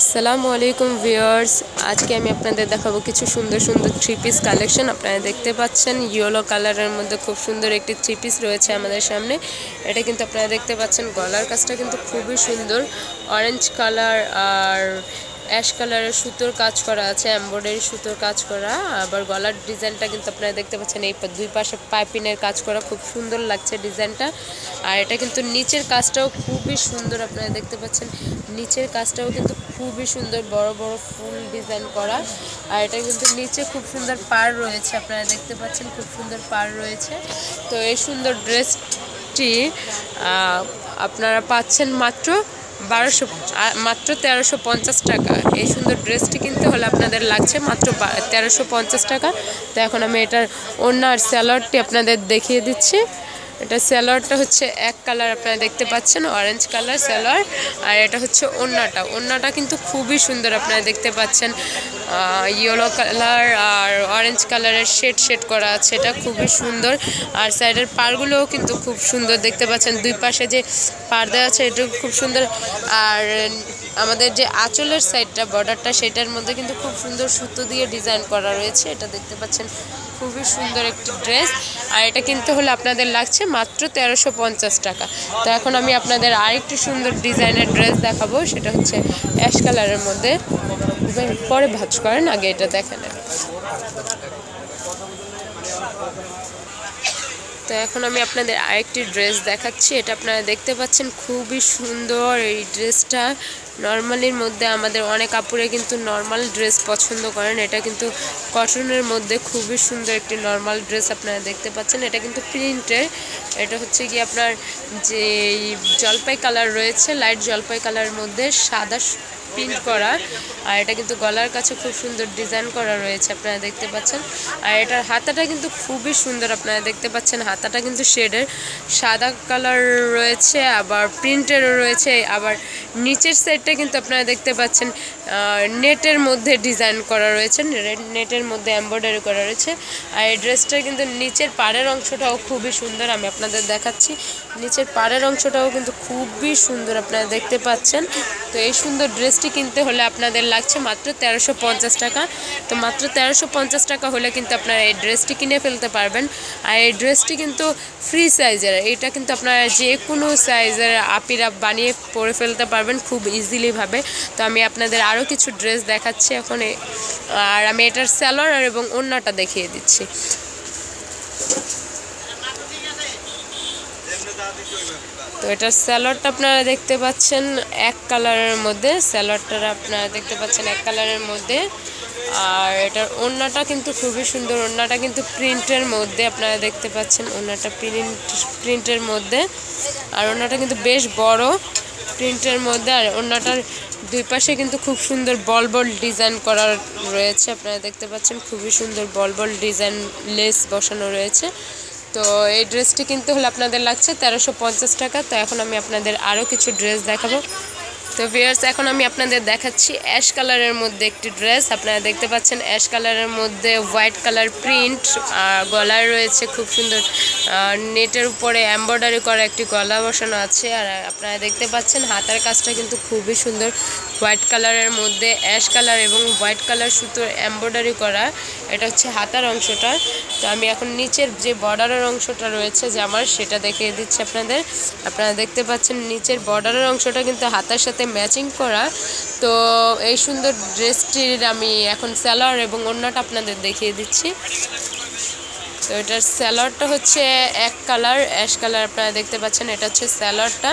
আসসালামু আলাইকুম ভিউয়ার্স। আজকে আমি আপনাদের দেখাবো কিছু সুন্দর সুন্দর থ্রি পিস কালেকশন আপনারা দেখতে পাচ্ছেন ইয়েলো কালারের মধ্যে খুব সুন্দর একটি থ্রি পিস রয়েছে আমাদের সামনে। এটা কিন্তু আপনারা দেখতে পাচ্ছেন, গলার কাজটা কিন্তু খুবই সুন্দর। অরেঞ্জ কালার আর অ্যাশ কালারের সুতোর কাজ করা আছে এমব্রয়ডারি সুতোর কাজ করা। আবার গলার ডিজাইনটা কিন্তু আপনারা দেখতে পাচ্ছেন, এই দুই পাশে পাইপিনের কাজ করা, খুব সুন্দর লাগছে ডিজাইনটা। আর এটা কিন্তু নিচের কাজটাও খুবই সুন্দর আপনারা দেখতে পাচ্ছেন, নিচের কাজটাও কিন্তু খুবই সুন্দর বড় বড় ফুল ডিজাইন করা। আর এটা কিন্তু নিচে খুব সুন্দর পার রয়েছে, আপনারা দেখতে পাচ্ছেন খুব সুন্দর পার রয়েছে। তো এই সুন্দর ড্রেসটি আপনারা পাচ্ছেন মাত্র বারোশো মাত্র তেরোশো পঞ্চাশ টাকা। এই সুন্দর ড্রেসটি কিনতে হলে আপনাদের লাগছে মাত্র তেরোশো পঞ্চাশ টাকা। তো এখন আমি এটার অন্য আর স্যালোয়ারটি আপনাদের দেখিয়ে দিচ্ছি। এটা স্যালোয়ারটা হচ্ছে এক কালার আপনারা দেখতে পাচ্ছেন অরেঞ্জ কালার স্যালোয়ার, আর এটা হচ্ছে ওন্নাটা। ওন্নাটা কিন্তু খুবই সুন্দর আপনারা দেখতে পাচ্ছেন। ইয়েলো কালার আর অরেঞ্জ কালারের শেড শেড করা আছে, এটা খুবই সুন্দর। আর সাইডের পারগুলোও কিন্তু খুব সুন্দর দেখতে পাচ্ছেন। দুই পাশে যে পার দেওয়া আছে, এটাও খুব সুন্দর। আর আমাদের যে আঁচলের সাইডটা বর্ডারটা সেটার মধ্যে কিন্তু খুব সুন্দর সুতো দিয়ে ডিজাইন করা রয়েছে, এটা দেখতে পাচ্ছেন। খুবই সুন্দর একটি ড্রেস। আর এটা কিনতে হলে আপনাদের লাগছে মাত্র তেরোশো টাকা। তো এখন আমি আপনাদের আরেকটি সুন্দর ডিজাইনের ড্রেস দেখাবো, সেটা হচ্ছে অ্যাশ কালারের মধ্যে। পরে ভাজ করেন, আগে এটা দেখে নেন। তো এখন আমি আপনাদের আরেকটি ড্রেস দেখাচ্ছি। এটা আপনারা দেখতে পাচ্ছেন খুবই সুন্দর এই ড্রেসটা। নর্মালির মধ্যে আমাদের অনেক কাপড়ে কিন্তু নর্মাল ড্রেস পছন্দ করেন। এটা কিন্তু কটনের মধ্যে খুবই সুন্দর একটি নর্মাল ড্রেস আপনারা দেখতে পাচ্ছেন। এটা কিন্তু প্রিন্টের এটা হচ্ছে কি আপনার যে জলপাই কালার রয়েছে লাইট জলপাই কালারের মধ্যে সাদা প্রিন্ট করা। আর এটা কিন্তু গলার কাছে খুব সুন্দর ডিজাইন করা রয়েছে, আপনারা দেখতে পাচ্ছেন। আর এটার হাতাটা কিন্তু খুবই সুন্দর, আপনারা দেখতে পাচ্ছেন হাতাটা কিন্তু শেডের। সাদা কালার রয়েছে, আবার প্রিন্টেরও রয়েছে, আবার নিচের সাইডটা কিন্তু আপনারা দেখতে পাচ্ছেন নেটের মধ্যে ডিজাইন করা রয়েছে নেটের মধ্যে এম্ব্রয়ডারি করা রয়েছে। আর এই ড্রেসটার কিন্তু নিচের পাড়ের অংশটাও খুবই সুন্দর, আমি আপনাদের দেখাচ্ছি। নিচের পাড়ের অংশটাও কিন্তু খুবই সুন্দর, আপনারা দেখতে পাচ্ছেন। তো এই সুন্দর ড্রেসটি কিনতে হলে আপনাদের লাগছে মাত্র তেরোশো পঞ্চাশ টাকা। তো মাত্র তেরোশো পঞ্চাশ টাকা হলে কিন্তু আপনারা এই ড্রেসটি কিনে ফেলতে পারবেন। আর এই ড্রেসটি কিন্তু ফ্রি সাইজের, এটা কিন্তু আপনারা যে কোনো সাইজের আপিরা বানিয়ে পরে ফেলতে পারবেন খুব ইজিলিভাবে তো আমি আপনাদের আরও কিছু ড্রেস দেখাচ্ছি এখন আর আমি এটার স্যালোয়ার এবং অন্যটা দেখিয়ে দিচ্ছি। তো এটার স্যালোয়ারটা আপনারা দেখতে পাচ্ছেন এক কালারের মধ্যে, স্যালোয়ারটা আপনারা দেখতে পাচ্ছেন এক কালারের মধ্যে। আর এটার ওড়নাটা কিন্তু খুবই সুন্দর, ওড়নাটা কিন্তু প্রিন্টের মধ্যে আপনারা দেখতে পাচ্ছেন, ওড়নাটা প্রিন্ট, প্রিন্টের মধ্যে। আর ওড়নাটা কিন্তু বেশ বড় প্রিন্টের মধ্যে, আর ওড়নাটার দুই পাশে কিন্তু খুব সুন্দর বল বল ডিজাইন করা রয়েছে, আপনারা দেখতে পাচ্ছেন খুবই সুন্দর বল বল ডিজাইন লেস বসানো রয়েছে। তো এই ড্রেসটি কিনতে হলে আপনাদের লাগছে তেরোশো পঞ্চাশ টাকা। তো এখন আমি আপনাদের আরও কিছু ড্রেস দেখাবো। তো ভিয়ার্স এখন আমি আপনাদের দেখাচ্ছি অ্যাশ কালারের মধ্যে একটি ড্রেস। আপনারা দেখতে পাচ্ছেন অ্যাশ কালারের মধ্যে হোয়াইট কালার প্রিন্ট গলায় রয়েছে খুব সুন্দর নেটের উপরে এম্ব্রয়ডারি করা একটি গলা বসানো আছে। আর আপনারা দেখতে পাচ্ছেন হাতার কাজটা কিন্তু খুবই সুন্দর। হোয়াইট কালারের মধ্যে অ্যাশ কালার এবং হোয়াইট কালার সুতোর এম্ব্রয়ডারি করা, এটা হচ্ছে হাতার অংশটা। তো আমি এখন নিচের যে বর্ডারের অংশটা রয়েছে জামার সেটা দেখিয়ে দিচ্ছি আপনাদের। আপনারা দেখতে পাচ্ছেন নিচের বর্ডারের অংশটা কিন্তু হাতার সাথে ম্যাচিং করা। তো এই সুন্দর ড্রেসটির আমি এখন স্যালোয়ার এবং অন্যটা আপনাদের দেখিয়ে দিচ্ছি। তো এটার স্যালোয়ারটা হচ্ছে এক কালার, অ্যাশ কালার আপনারা দেখতে পাচ্ছেন, এটা হচ্ছে স্যালোয়ারটা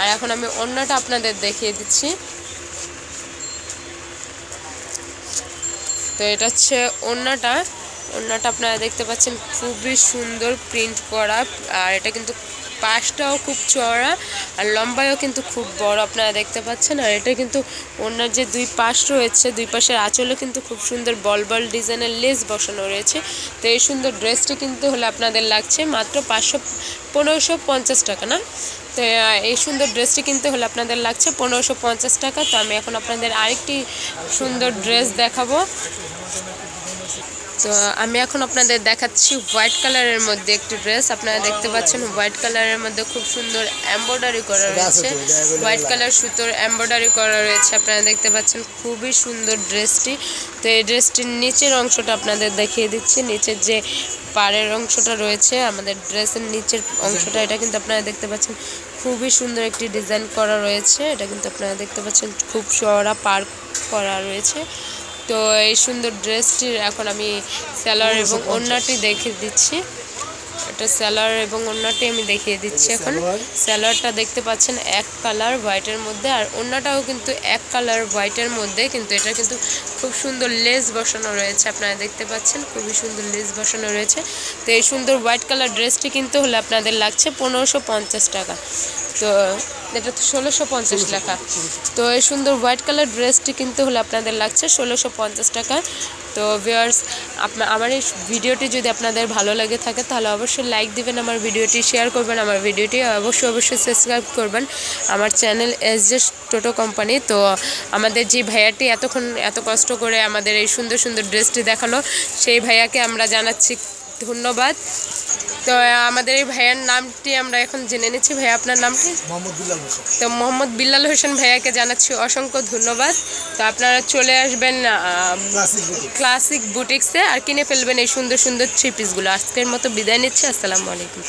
আর এখন আমি অন্যটা আপনাদের দেখিয়ে দিচ্ছি। তো এটা হচ্ছে অন্যটা অন্যটা আপনারা দেখতে পাচ্ছেন, খুবই সুন্দর প্রিন্ট করা। আর এটা কিন্তু পাশটাও খুব চড়া আর লম্বায়ও কিন্তু খুব বড় আপনারা দেখতে পাচ্ছেন। আর এটা কিন্তু ওনার যে দুই পাশ রয়েছে, দুই পাশের আঁচলও কিন্তু খুব সুন্দর বল বল ডিজাইনের লেস বসানো রয়েছে। তো এই সুন্দর ড্রেসটি কিন্তু হলে আপনাদের লাগছে মাত্র পাঁচশো, পনেরোশো পঞ্চাশ টাকা, না? তো এই সুন্দর ড্রেসটি কিনতে হলে আপনাদের লাগছে পনেরোশো পঞ্চাশ টাকা। তো আমি এখন আপনাদের আরেকটি সুন্দর ড্রেস দেখাবো। তো আমি এখন আপনাদের দেখাচ্ছি হোয়াইট কালারের মধ্যে একটি ড্রেস। আপনারা দেখতে পাচ্ছেন হোয়াইট কালারের মধ্যে খুব সুন্দর এমব্রয়ডারি করা রয়েছে। হোয়াইট কালার সুতোর এমব্রয়ডারি করা রয়েছে। আপনারা দেখতে পাচ্ছেন খুবই সুন্দর ড্রেসটি। তো এই ড্রেসটির নিচের অংশটা আপনাদের দেখিয়ে দিচ্ছি। নিচের যে পাড়ের অংশটা রয়েছে আমাদের ড্রেসের নিচের অংশটা এটা কিন্তু আপনারা দেখতে পাচ্ছেন খুবই সুন্দর একটি ডিজাইন করা রয়েছে। এটা কিন্তু আপনারা দেখতে পাচ্ছেন খুব চড়া পার্ক করা রয়েছে। তো এই সুন্দর ড্রেসটির এখন আমি স্যালার এবং ওড়নাটি দেখে দিচ্ছি। এটা স্যালার এবং অন্যটি আমি দেখিয়ে দিচ্ছি এখন। স্যালারটা দেখতে পাচ্ছেন এক কালার হোয়াইটের মধ্যে আর অন্যটাও কিন্তু এক কালার হোয়াইটের মধ্যে কিন্তু এটা কিন্তু খুব সুন্দর লেস বসানো রয়েছে আপনারা দেখতে পাচ্ছেন খুবই সুন্দর লেস বসানো রয়েছে। তো এই সুন্দর হোয়াইট কালার ড্রেসটি কিন্তু হলে আপনাদের লাগছে পনেরোশো পঞ্চাশ টাকা। তো এটা তো ষোলোশো পঞ্চাশ টাকা তো এই সুন্দর হোয়াইট কালার ড্রেসটি কিন্তু হলে আপনাদের লাগছে ষোলোশো পঞ্চাশ টাকা। তো ভিউয়ার্স আপনার আমার এই ভিডিওটি যদি আপনাদের ভালো লাগে থাকে তাহলে অবশ্যই লাইক দিবেন, আমার ভিডিওটি শেয়ার করবেন, আমার ভিডিওটি অবশ্যই অবশ্যই সাবস্ক্রাইব করবেন। আমার channel S J Toto company তো আমাদের যে ভাইয়াটি এতক্ষণ এত কষ্ট করে আমাদের এই সুন্দর সুন্দর ড্রেসটি দেখাল, সেই ভাইয়াকে আমরা জানাচ্ছি ধন্যবাদ। তো আমাদের এই ভাইয়ার নামটি আমরা এখন জেনে নিচ্ছি। ভাইয়া আপনার নামটি তো মোহাম্মদ বিল্লাল হোসেন ভাইয়াকে জানাচ্ছি অসংখ্য ধন্যবাদ। তো আপনারা চলে আসবেন ক্লাসিক ক্লাসিক বুটিক্সে আর কিনে ফেলবেন এই সুন্দর সুন্দর থ্রি পিসগুলো আজকের মতো বিদায় নিচ্ছি। আসসালামু আলাইকুম।